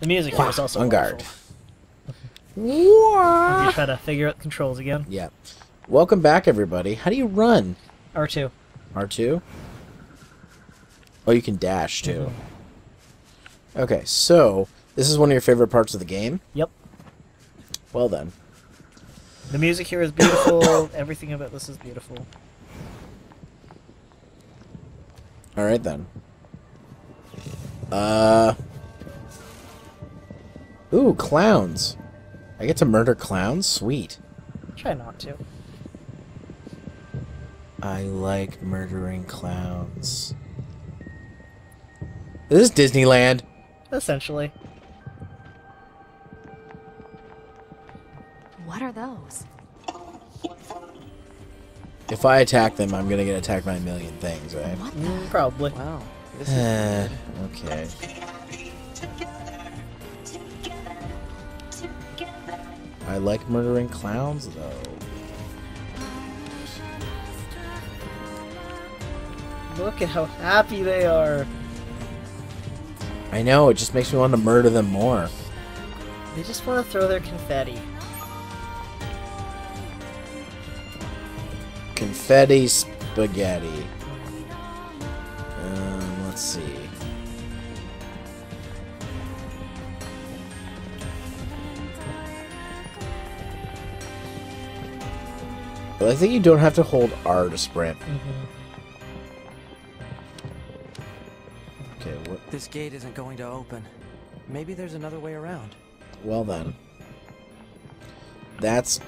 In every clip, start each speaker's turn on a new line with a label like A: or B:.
A: The music here is also
B: on guard.
A: wonderful. You try to figure out the controls again.
B: Yeah. Welcome back, everybody. How do you run?
A: R2.
B: R2? Oh, you can dash, too. Okay, so, this is one of your favorite parts of the game?
A: Yep.
B: Well then.
A: The music here is beautiful. Everything about this is beautiful.
B: Alright then. Uh... Ooh, clowns. I get to murder clowns? Sweet.
A: Try not to.
B: I like murdering clowns. This Is this Disneyland?
A: Essentially.
C: What are those?
B: If I attack them, I'm gonna get attacked by a million things, right?
C: What the?
A: Mm, probably.
D: Wow. This is
B: Uh, okay. I like murdering clowns, though.
A: Look at how happy they are.
B: I know, it just makes me want to murder them more.
A: They just want to throw their confetti.
B: Confetti spaghetti. I think you don't have to hold R to sprint. Mm-hmm. Okay, what?
D: this gate isn't going to open. Maybe there's another way around.
B: Well then. That's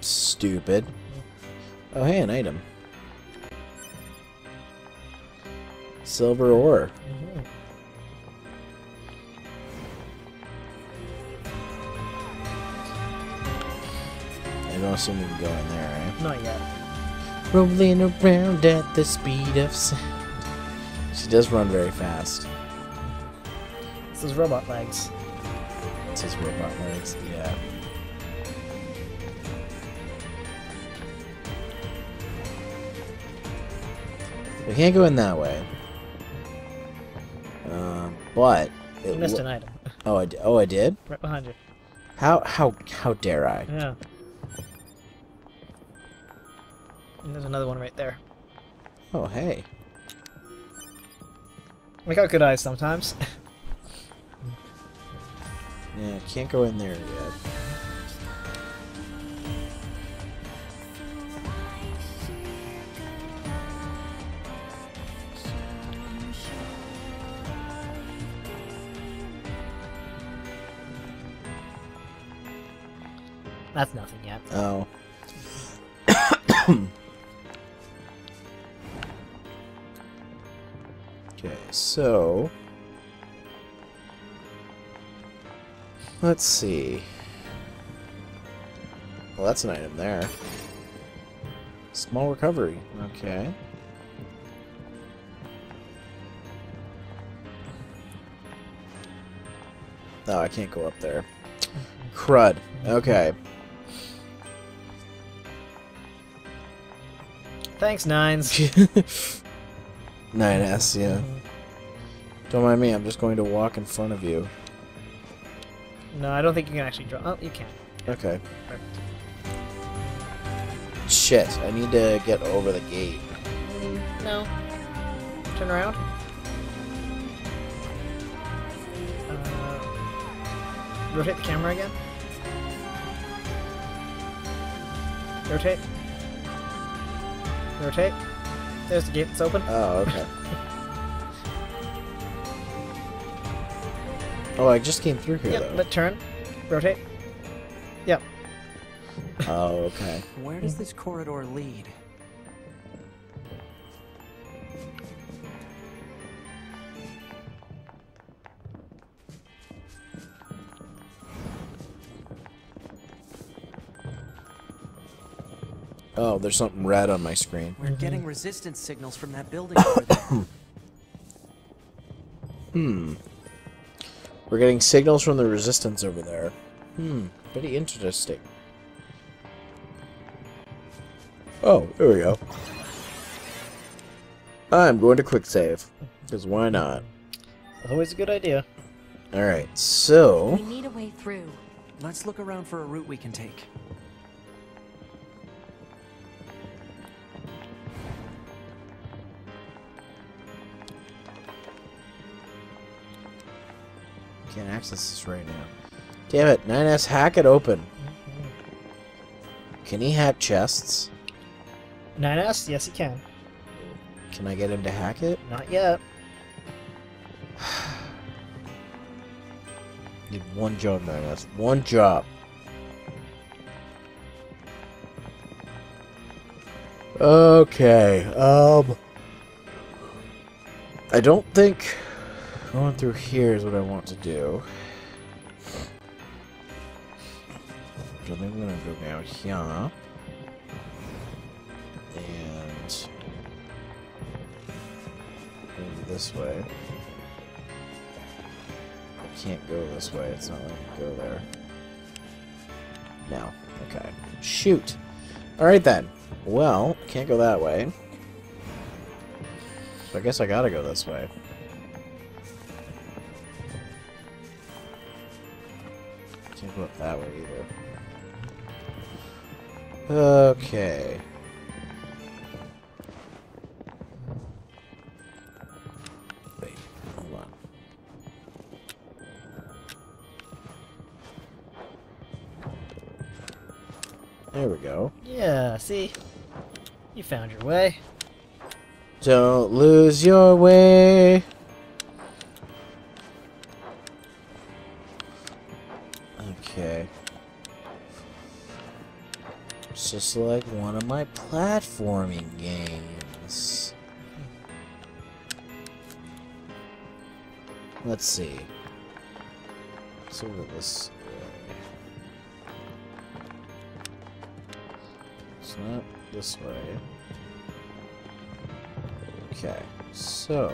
B: stupid. Oh, hey, an item. Silver ore. I don't assume we can go in there, right?
A: Not yet.
B: Rolling around at the speed of sound. She does run very fast.
A: This is robot legs.
B: It says robot legs. Yeah. We can't go in that way. Um, but
A: You missed an item.
B: oh, I d- oh, I did.
A: Right behind you.
B: How how how dare I?
A: Yeah. And there's another one right there.
B: Oh, hey.
A: We got good eyes sometimes.
B: Yeah, can't go in there yet.
A: That's nothing yet.
B: Oh. Okay, so let's see. Well, that's an item there. Small recovery. Okay. Oh, I can't go up there. Crud. Okay.
A: Thanks, Nines.
B: 9S, yeah. Don't mind me, I'm just going to walk in front of you.
A: no, I don't think you can actually draw. Oh, you can.
B: Okay.
A: Perfect.
B: Shit, I need to get over the gate.
A: No. Turn around. Uh, rotate the camera again. Rotate. Rotate. There's the gate that's open.
B: Oh, okay. oh, I just came through here,
A: Yep,
B: though.
A: but turn. Rotate. Yep.
B: Oh, okay.
D: Where does this corridor lead?
B: Oh, there's something red on my screen.
D: We're getting resistance signals from that building over there.
B: Hmm. We're getting signals from the resistance over there. Hmm, pretty interesting. Oh, there we go. I'm going to quick save. Because why not?
A: Always a good idea.
B: Alright, so...
C: We need a way through.
D: Let's look around for a route we can take.
B: Can't access this right now. Damn it, 9S, hack it open. Can he hack chests?
A: 9S? Yes, he can.
B: Can I get him to hack it?
A: Not yet.
B: Need one job, 9S. One job. Okay, um... I don't think going through here is what I want to do. So I think I'm gonna go down here. And... This way. I can't go this way, it's not letting me go there. No. Okay. Shoot! Alright then. Well, can't go that way. So I guess I gotta go this way. Can't go up that way either. Okay. Wait, hold on. There we go.
A: Yeah, see? You found your way.
B: Don't lose your way. It's just like one of my platforming games. Let's see. Let's over this way. It's not this way. Okay, so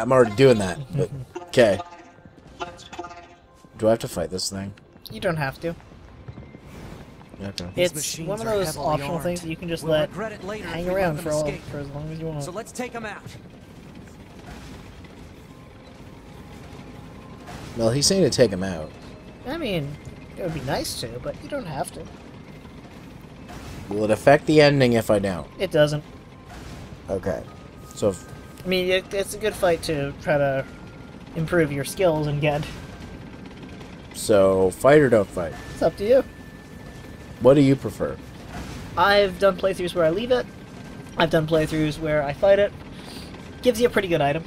B: I'm already doing that. But okay, do I have to fight this thing?
A: You don't have to.
B: Okay.
A: It's one of
D: are
A: those optional
D: armed.
A: things that you can just
D: We'll
A: let
D: it later
A: hang
D: we let
A: around for, all, for as long as you want.
D: So let's take them out.
B: Well, he's saying to take him out.
A: I mean, it would be nice to, but you don't have to.
B: Will it affect the ending if I don't?
A: It doesn't.
B: Okay. So, if,
A: I mean, it, it's a good fight to try to improve your skills and get.
B: so fight or don't fight.
A: It's up to you.
B: What do you prefer?
A: I've done playthroughs where I leave it. I've done playthroughs where I fight it. Gives you a pretty good item.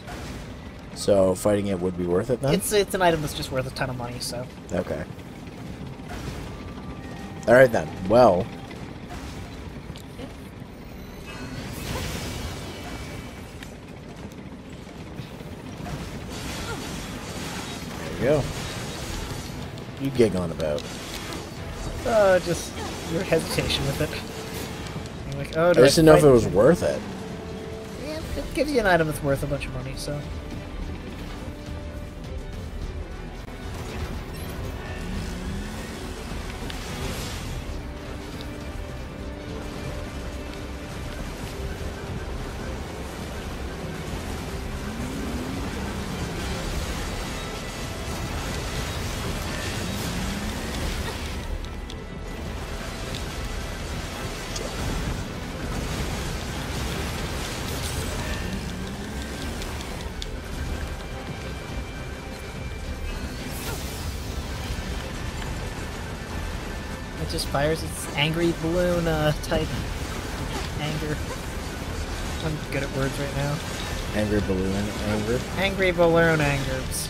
B: So fighting it would be worth it then?
A: It's it's an item that's just worth a ton of money, so
B: Okay. Alright then. Well. You go. You giggling about?
A: uh, just your hesitation with it. You're like, oh,
B: I just didn't know if it was worth it.
A: Yeah, it gives you an item that's worth a bunch of money, so. Just fires its angry balloon uh, type anger. I'm good at words right now.
B: Angry balloon anger.
A: Angry balloon angers.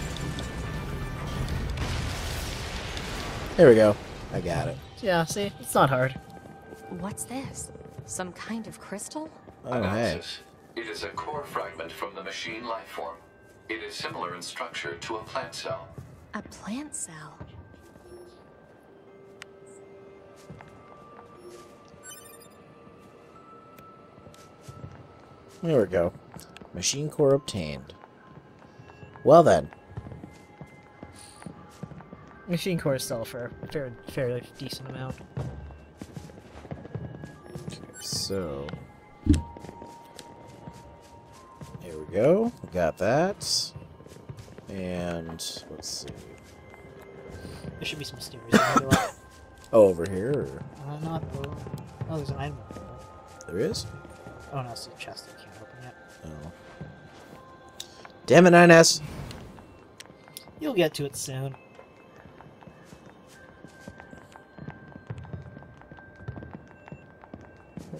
B: There we go. I got it.
A: Yeah, see, it's not hard.
C: What's this? Some kind of crystal?
B: Oh hey.
E: Analysis. It is a core fragment from the machine life form. It is similar in structure to a plant cell.
C: A plant cell.
B: There we go. Machine core obtained. Well then.
A: Machine cores sell for a fair, fairly decent amount.
B: So. There we go. We got that. And let's see.
A: There should be some stairs.
B: Oh, over here. or-
A: uh, not. Oh, there's an item. over there.
B: There is?
A: Oh no, it's a chest
B: Damn it, 9S!
A: You'll get to it soon.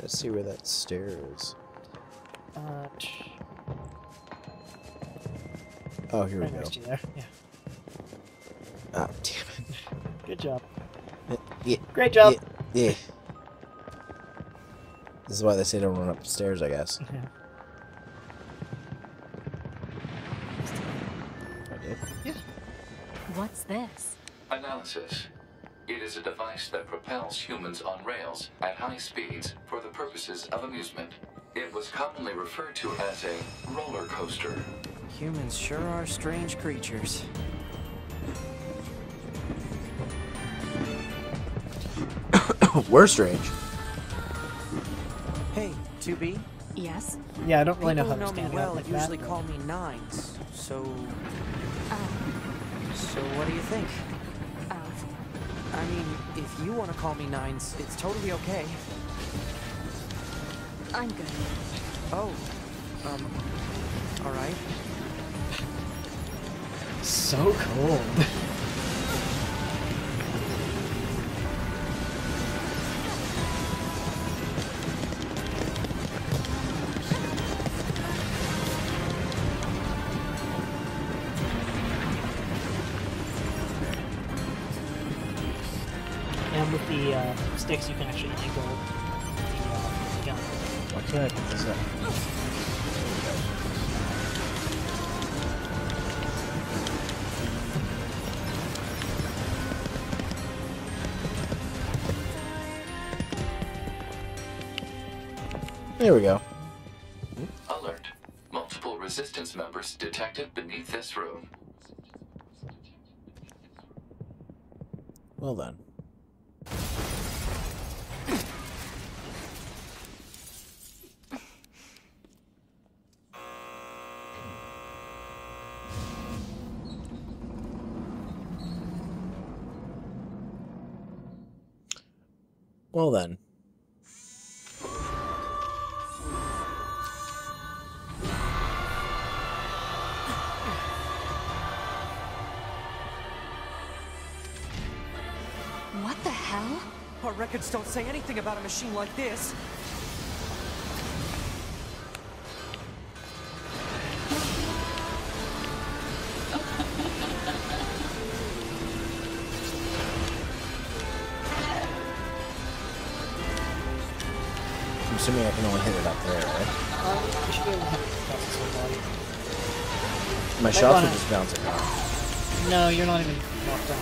B: Let's see where that stair is.
A: Uh,
B: Oh, here we go.
A: next to you there. Yeah.
B: Oh, damn it.
A: Good job.
B: it. Yeah,
A: Great job.
B: yeah, yeah. This is why they say don't run upstairs, I guess.
A: Yeah.
C: What's this?
E: Analysis. It is a device that propels humans on rails at high speeds for the purposes of amusement. It was commonly referred to as a roller coaster.
D: Humans sure are strange creatures.
B: We're strange.
D: Hey, 2B.
C: Yes?
A: Yeah, I don't really know
D: People
A: how to
D: know me
A: stand
D: well
A: out like
D: usually
A: that.
D: call me Nines. So, so what do you think?
C: of.
D: I mean, if you want to call me Nines, it's totally okay.
C: I'm good.
D: Oh, um, all right.
A: So cold. And with the uh, sticks, you can actually angle the uh, gun.
B: Why can't I pick this up? There we go.
E: Alert. Multiple resistance members detected beneath this room.
B: Well then. Well then.
C: What the hell?
D: Our records don't say anything about a machine like this.
B: Shots are
A: wanna-
B: just bouncing off.
A: No, you're not even knocked down.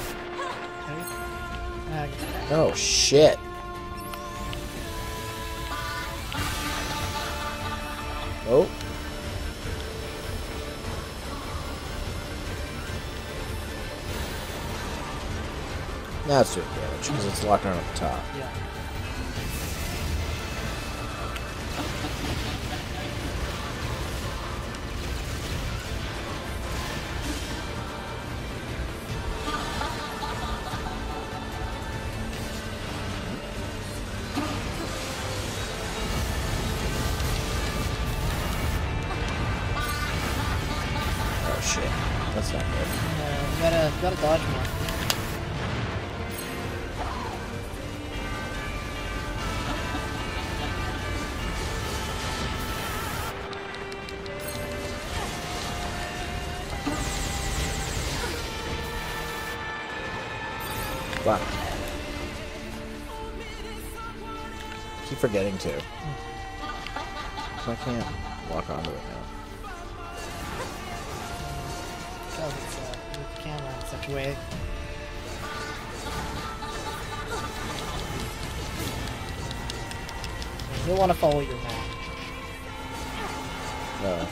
A: Are you? I guess-
B: Oh shit. Oh. That's doing damage because it's locking on at the top.
A: yeah.
B: Shit. That's not good.
A: Uh, you gotta, you gotta dodge more.
B: Fuck. Keep forgetting to. So I can't walk onto it now.
A: Because it's uh, with the camera in such a way. You'll want to follow your map.
B: Uh,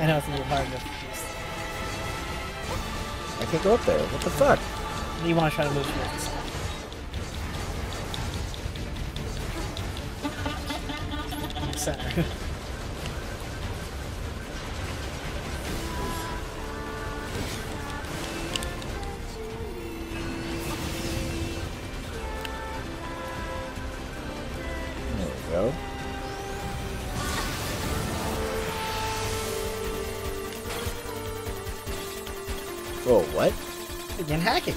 A: I know it's a little hard to.
B: I can't go up there. What the fuck?
A: You want to try to move towards. Center.
B: what?
A: Begin hacking.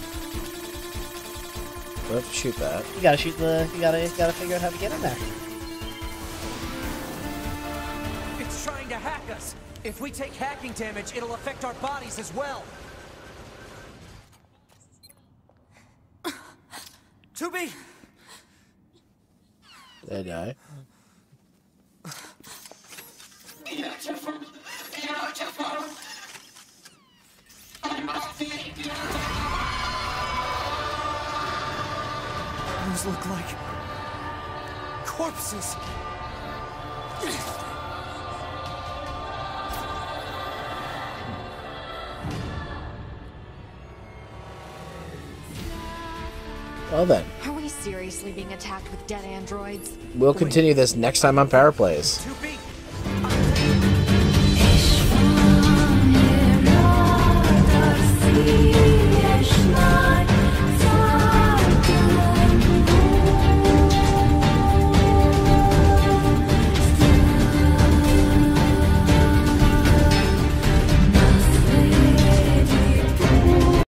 B: Do I have to shoot that?
A: You gotta shoot the. You gotta. You gotta figure out how to get in there.
D: It's trying to hack us. If we take hacking damage, it'll affect our bodies as well. 2B!
B: Did I die?
F: Beautiful. Beautiful. I must be beautiful.
D: Those look like... corpses.
B: Well then,
C: Are we seriously being attacked with dead androids?
B: we'll continue this next time on Power Plays.
D: 2B,